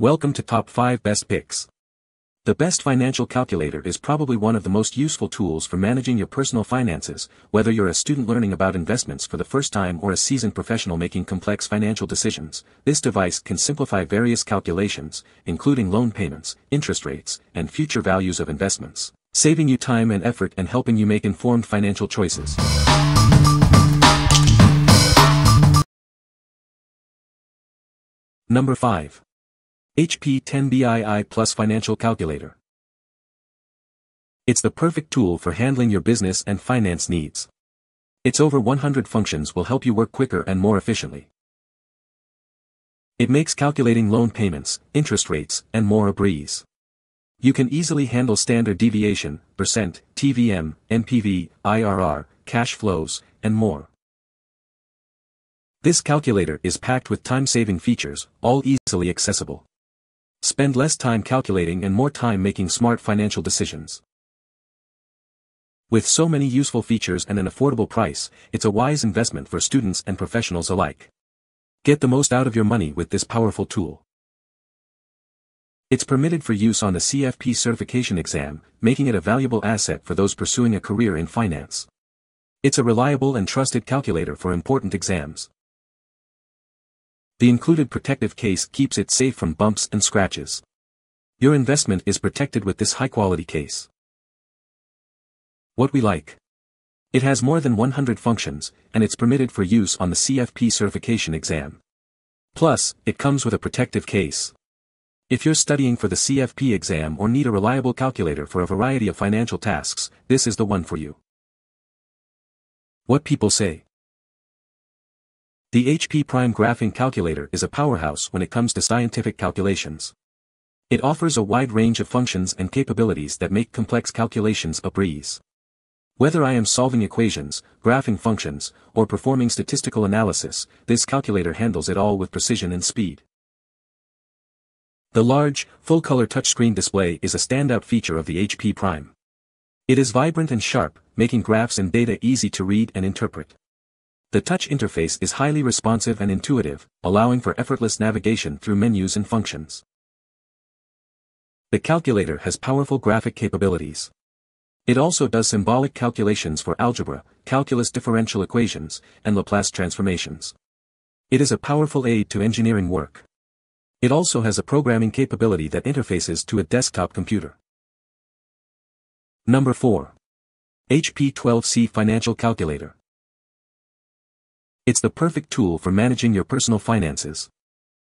Welcome to Top 5 Best Picks. The Best Financial Calculator is probably one of the most useful tools for managing your personal finances, whether you're a student learning about investments for the first time or a seasoned professional making complex financial decisions. This device can simplify various calculations, including loan payments, interest rates, and future values of investments, saving you time and effort and helping you make informed financial choices. Number 5. HP 10BII Plus Financial Calculator. It's the perfect tool for handling your business and finance needs. Its over 100 functions will help you work quicker and more efficiently. It makes calculating loan payments, interest rates, and more a breeze. You can easily handle standard deviation, percent, TVM, NPV, IRR, cash flows, and more. This calculator is packed with time-saving features, all easily accessible. Spend less time calculating and more time making smart financial decisions. With so many useful features and an affordable price, it's a wise investment for students and professionals alike. Get the most out of your money with this powerful tool. It's permitted for use on the CFP certification exam, making it a valuable asset for those pursuing a career in finance. It's a reliable and trusted calculator for important exams. The included protective case keeps it safe from bumps and scratches. Your investment is protected with this high-quality case. What we like. It has more than 100 functions, and it's permitted for use on the CFP certification exam. Plus, it comes with a protective case. If you're studying for the CFP exam or need a reliable calculator for a variety of financial tasks, this is the one for you. What people say. The HP Prime Graphing Calculator is a powerhouse when it comes to scientific calculations. It offers a wide range of functions and capabilities that make complex calculations a breeze. Whether I am solving equations, graphing functions, or performing statistical analysis, this calculator handles it all with precision and speed. The large, full-color touchscreen display is a standout feature of the HP Prime. It is vibrant and sharp, making graphs and data easy to read and interpret. The touch interface is highly responsive and intuitive, allowing for effortless navigation through menus and functions. The calculator has powerful graphic capabilities. It also does symbolic calculations for algebra, calculus differential equations, and Laplace transformations. It is a powerful aid to engineering work. It also has a programming capability that interfaces to a desktop computer. Number 4. HP 12C Financial Calculator. It's the perfect tool for managing your personal finances.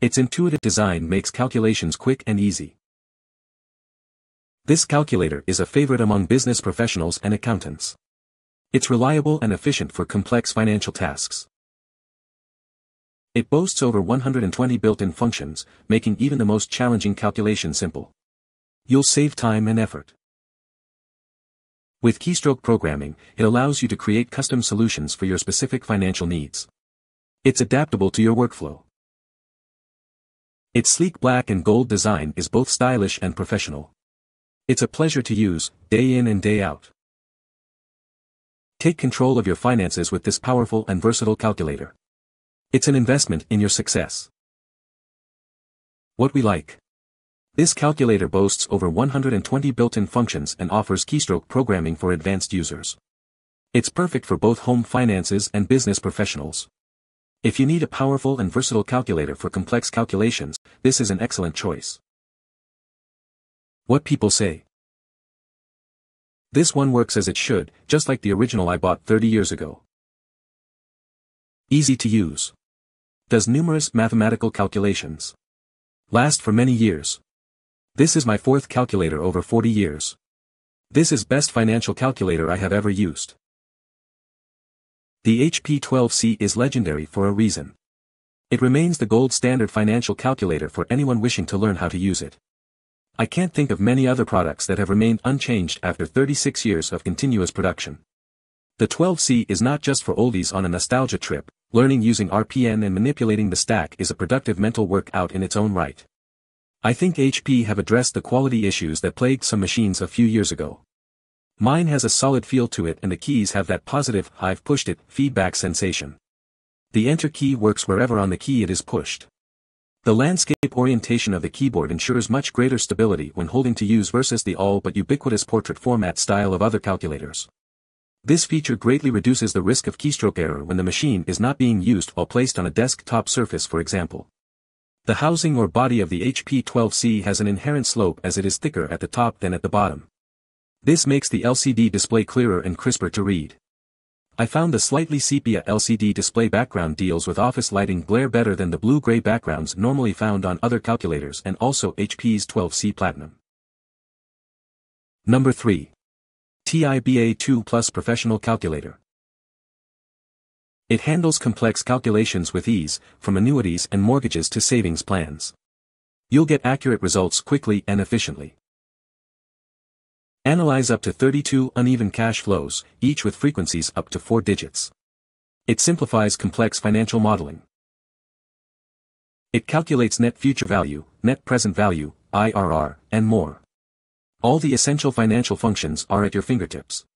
Its intuitive design makes calculations quick and easy. This calculator is a favorite among business professionals and accountants. It's reliable and efficient for complex financial tasks. It boasts over 120 built-in functions, making even the most challenging calculation simple. You'll save time and effort. With keystroke programming, it allows you to create custom solutions for your specific financial needs. It's adaptable to your workflow. Its sleek black and gold design is both stylish and professional. It's a pleasure to use, day in and day out. Take control of your finances with this powerful and versatile calculator. It's an investment in your success. What we like. This calculator boasts over 120 built-in functions and offers keystroke programming for advanced users. It's perfect for both home finances and business professionals. If you need a powerful and versatile calculator for complex calculations, this is an excellent choice. What people say. This one works as it should, just like the original I bought 30 years ago. Easy to use. Does numerous mathematical calculations. Last for many years. This is my fourth calculator over 40 years. This is best financial calculator I have ever used. The HP 12C is legendary for a reason. It remains the gold standard financial calculator for anyone wishing to learn how to use it. I can't think of many other products that have remained unchanged after 36 years of continuous production. The 12C is not just for oldies on a nostalgia trip, learning using RPN and manipulating the stack is a productive mental workout in its own right. I think HP have addressed the quality issues that plagued some machines a few years ago. Mine has a solid feel to it and the keys have that positive, I've pushed it, feedback sensation. The enter key works wherever on the key it is pushed. The landscape orientation of the keyboard ensures much greater stability when holding to use versus the all but ubiquitous portrait format style of other calculators. This feature greatly reduces the risk of keystroke error when the machine is not being used while placed on a desktop surface for example. The housing or body of the HP12C has an inherent slope as it is thicker at the top than at the bottom. This makes the LCD display clearer and crisper to read. I found the slightly sepia LCD display background deals with office lighting glare better than the blue-gray backgrounds normally found on other calculators and also HP's 12C Platinum. Number 3. TIBA2 Plus Professional Calculator. It handles complex calculations with ease, from annuities and mortgages to savings plans. You'll get accurate results quickly and efficiently. Analyze up to 32 uneven cash flows, each with frequencies up to 4 digits. It simplifies complex financial modeling. It calculates net future value, net present value, IRR, and more. All the essential financial functions are at your fingertips.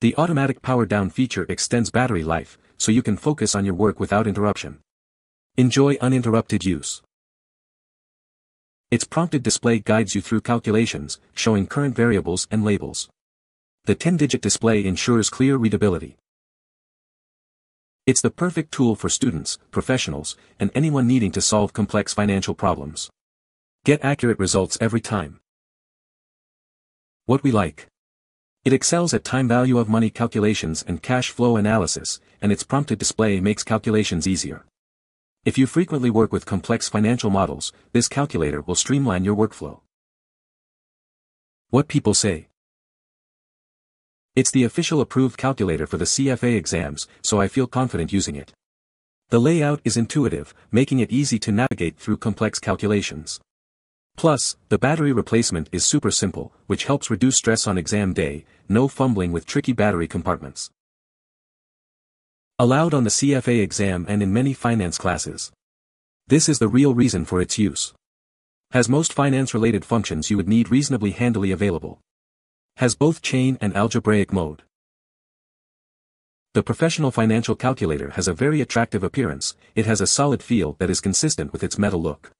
The automatic power down feature extends battery life, so you can focus on your work without interruption. Enjoy uninterrupted use. Its prompted display guides you through calculations, showing current variables and labels. The 10-digit display ensures clear readability. It's the perfect tool for students, professionals, and anyone needing to solve complex financial problems. Get accurate results every time. What we like. It excels at time value of money calculations and cash flow analysis, and its prompted display makes calculations easier. If you frequently work with complex financial models, this calculator will streamline your workflow. What people say. It's the official approved calculator for the CFA exams, so I feel confident using it. The layout is intuitive, making it easy to navigate through complex calculations. Plus, the battery replacement is super simple, which helps reduce stress on exam day, no fumbling with tricky battery compartments. Allowed on the CFA exam and in many finance classes. This is the real reason for its use. Has most finance-related functions you would need reasonably handily available. Has both chain and algebraic mode. The professional financial calculator has a very attractive appearance, it has a solid feel that is consistent with its metal look.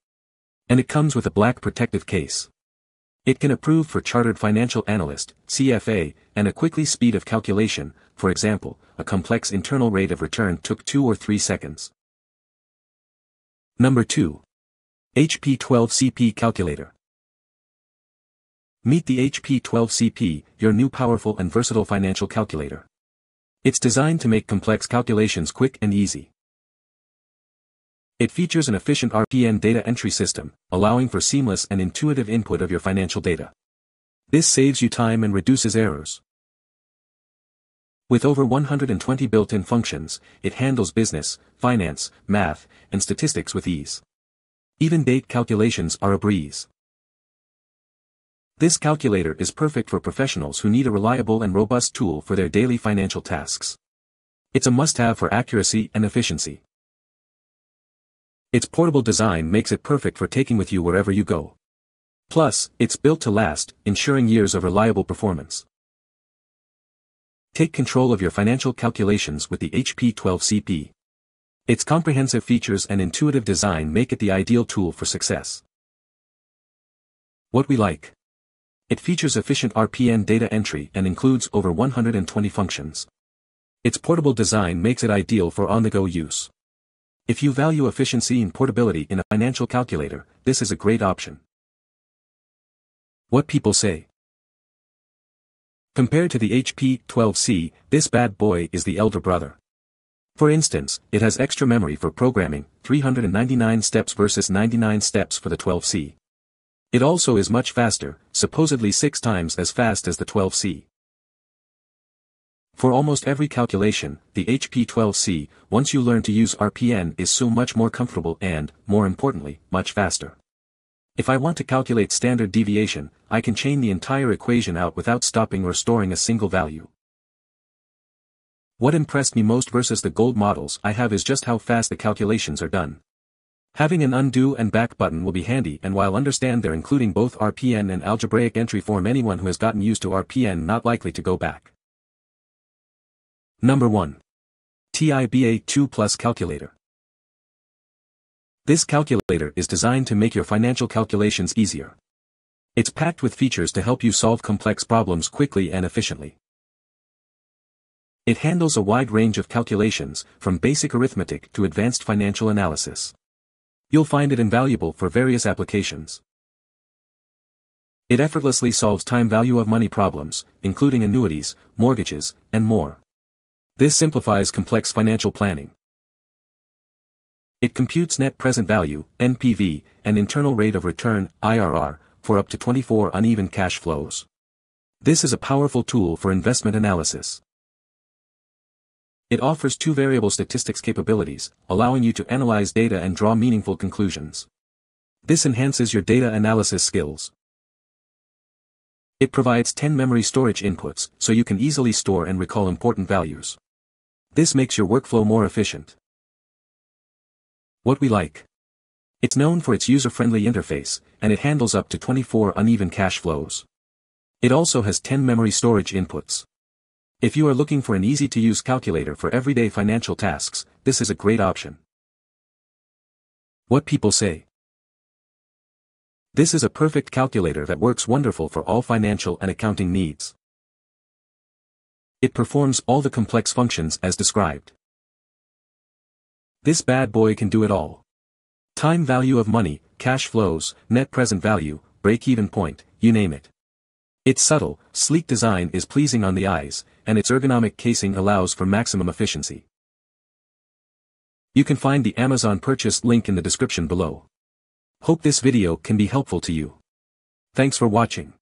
And it comes with a black protective case. It can approve for Chartered Financial Analyst, CFA, and a quickly speed of calculation, for example, a complex internal rate of return took 2 or 3 seconds. Number 2. HP12CP Calculator. Meet the HP12CP, your new powerful and versatile financial calculator. It's designed to make complex calculations quick and easy. It features an efficient RPN data entry system, allowing for seamless and intuitive input of your financial data. This saves you time and reduces errors. With over 120 built-in functions, it handles business, finance, math, and statistics with ease. Even date calculations are a breeze. This calculator is perfect for professionals who need a reliable and robust tool for their daily financial tasks. It's a must-have for accuracy and efficiency. Its portable design makes it perfect for taking with you wherever you go. Plus, it's built to last, ensuring years of reliable performance. Take control of your financial calculations with the HP 12CP. Its comprehensive features and intuitive design make it the ideal tool for success. What we like. It features efficient RPN data entry and includes over 120 functions. Its portable design makes it ideal for on-the-go use. If you value efficiency and portability in a financial calculator, this is a great option. What people say. Compared to the HP 12C, this bad boy is the elder brother. For instance, it has extra memory for programming, 399 steps versus 99 steps for the 12C. It also is much faster, supposedly six times as fast as the 12C. For almost every calculation, the HP12C, once you learn to use RPN is so much more comfortable and, more importantly, much faster. If I want to calculate standard deviation, I can chain the entire equation out without stopping or storing a single value. What impressed me most versus the gold models I have is just how fast the calculations are done. Having an undo and back button will be handy and while understand they're including both RPN and algebraic entry form anyone who has gotten used to RPN not likely to go back. Number 1. TIBA 2 Plus Calculator. This calculator is designed to make your financial calculations easier. It's packed with features to help you solve complex problems quickly and efficiently. It handles a wide range of calculations, from basic arithmetic to advanced financial analysis. You'll find it invaluable for various applications. It effortlessly solves time value of money problems, including annuities, mortgages, and more. This simplifies complex financial planning. It computes net present value, NPV, and internal rate of return, IRR, for up to 24 uneven cash flows. This is a powerful tool for investment analysis. It offers two variable statistics capabilities, allowing you to analyze data and draw meaningful conclusions. This enhances your data analysis skills. It provides 10 memory storage inputs, so you can easily store and recall important values. This makes your workflow more efficient. What we like. It's known for its user-friendly interface, and it handles up to 24 uneven cash flows. It also has 10 memory storage inputs. If you are looking for an easy-to-use calculator for everyday financial tasks, this is a great option. What people say. This is a perfect calculator that works wonderful for all financial and accounting needs. It performs all the complex functions as described. This bad boy can do it all. Time value of money, cash flows, net present value, break-even point, you name it. Its subtle, sleek design is pleasing on the eyes, and its ergonomic casing allows for maximum efficiency. You can find the Amazon purchase link in the description below. Hope this video can be helpful to you. Thanks for watching.